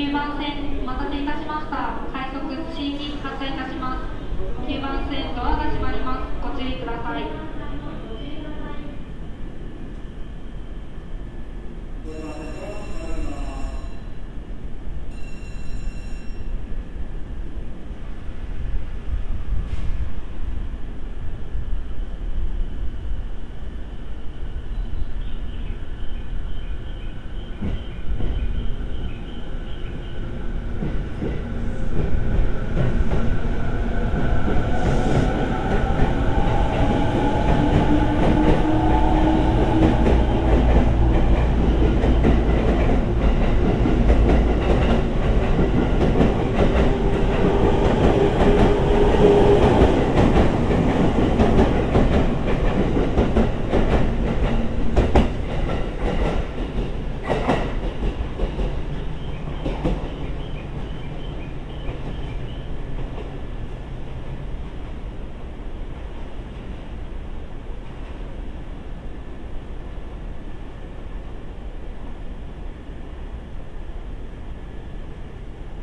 9番線お待たせいたしました。快速 C に発車いたします。9番線ドアが閉まります。ご注意ください。